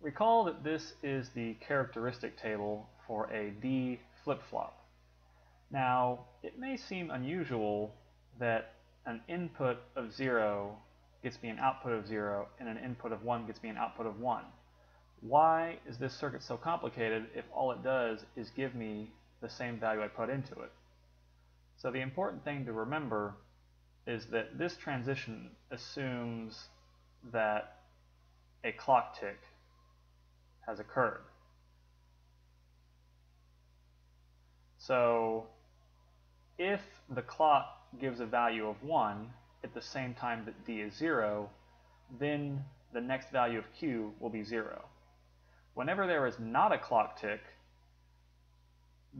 recall that this is the characteristic table for a D flip-flop. Now, it may seem unusual that an input of 0 gets me an output of 0 and an input of 1 gets me an output of 1. Why is this circuit so complicated if all it does is give me the same value I put into it? So the important thing to remember is that this transition assumes that a clock tick has occurred. So if the clock gives a value of 1 at the same time that D is 0, then the next value of Q will be 0. Whenever there is not a clock tick,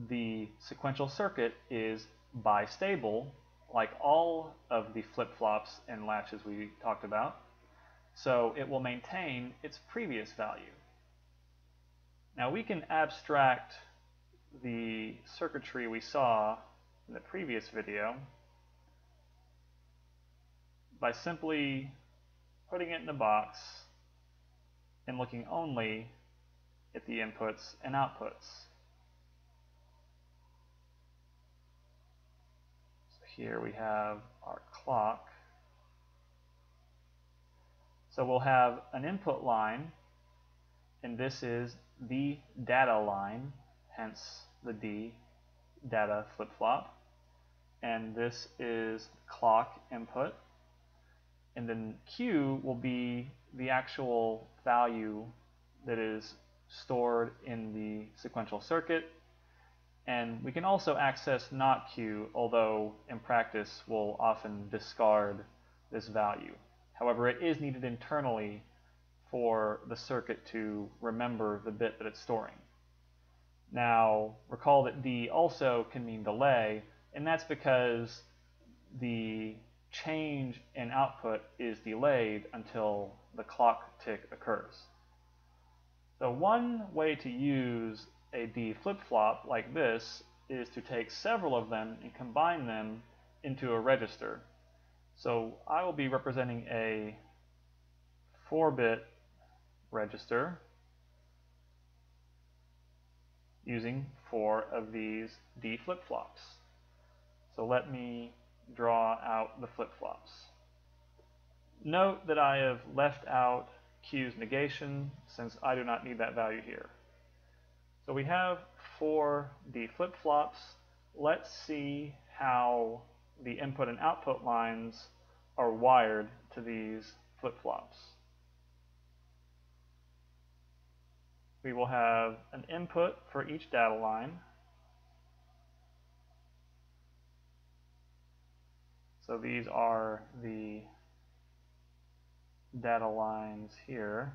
the sequential circuit is bistable, like all of the flip-flops and latches we talked about, so it will maintain its previous value. Now we can abstract the circuitry we saw in the previous video by simply putting it in a box and looking only at the inputs and outputs. So here we have our clock. So we'll have an input line, and this is the data line, hence the D data flip-flop. And this is clock input. And then Q will be the actual value that is stored in the sequential circuit. And we can also access not Q, although in practice we'll often discard this value. However, it is needed internally for the circuit to remember the bit that it's storing. Now, recall that D also can mean delay, and that's because the change in output is delayed until the clock tick occurs. So one way to use a D flip-flop like this is to take several of them and combine them into a register. So I will be representing a 4-bit register using four of these D flip-flops. So let me draw out the flip-flops. Note that I have left out Q's negation since I do not need that value here. So we have four D flip-flops. Let's see how the input and output lines are wired to these flip-flops. We will have an input for each data line. So these are the data lines here.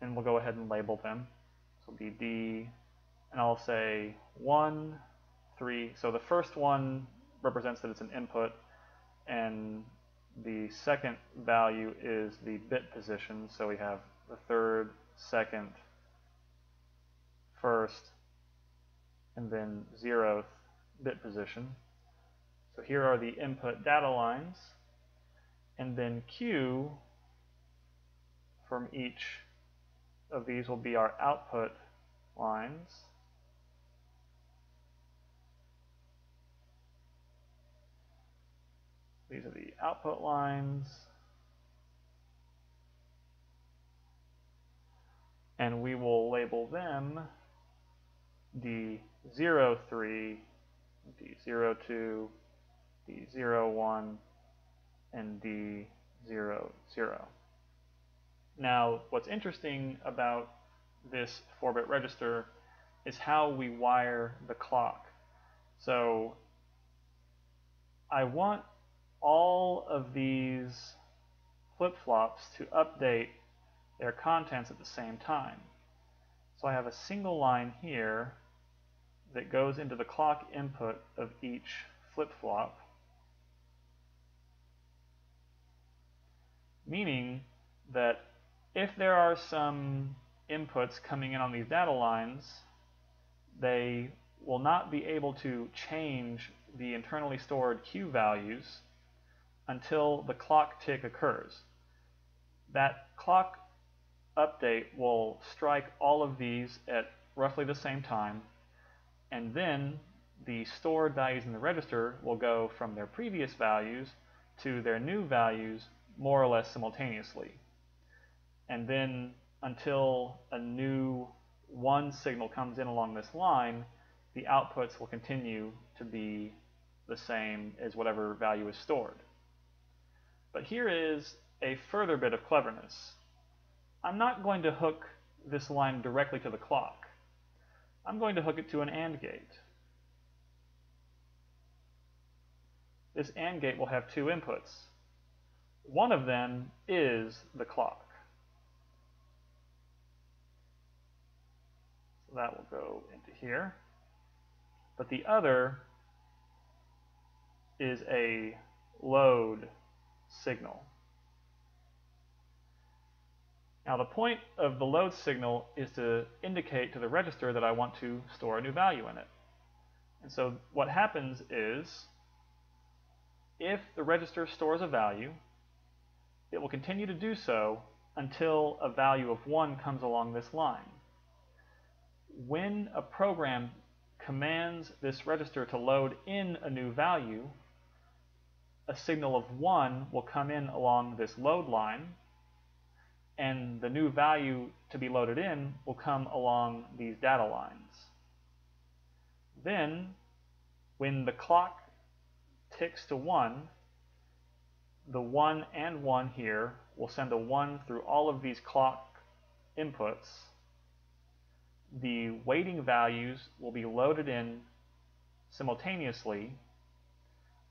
And we'll go ahead and label them. So it'll be D, and I'll say 1, 3. So the first one represents that it's an input, and the second value is the bit position. So we have the third, second, first, and then zeroth bit position. So here are the input data lines, and then Q from each of these will be our output lines. These are the output lines. And we will label them D03, D02, D01, and D00. Now, what's interesting about this 4-bit register is how we wire the clock. So I want all of these flip-flops to update their contents at the same time. So I have a single line here that goes into the clock input of each flip-flop, meaning that if there are some inputs coming in on these data lines, they will not be able to change the internally stored Q values until the clock tick occurs. That clock update will strike all of these at roughly the same time, and then the stored values in the register will go from their previous values to their new values more or less simultaneously. And then until a new one signal comes in along this line, the outputs will continue to be the same as whatever value is stored. But here is a further bit of cleverness. I'm not going to hook this line directly to the clock. I'm going to hook it to an AND gate. This AND gate will have two inputs. One of them is the clock. So that will go into here. But the other is a load signal. Now the point of the load signal is to indicate to the register that I want to store a new value in it. And so what happens is, if the register stores a value, it will continue to do so until a value of 1 comes along this line. When a program commands this register to load in a new value, a signal of 1 will come in along this load line, and the new value to be loaded in will come along these data lines. Then, when the clock ticks to 1, the 1 and 1 here will send a 1 through all of these clock inputs. The waiting values will be loaded in simultaneously,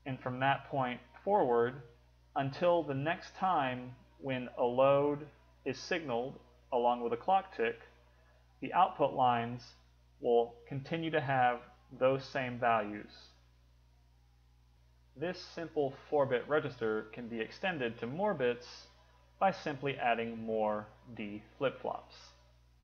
and from that point forward until the next time when a load is signaled along with a clock tick, the output lines will continue to have those same values. This simple 4-bit register can be extended to more bits by simply adding more D flip-flops.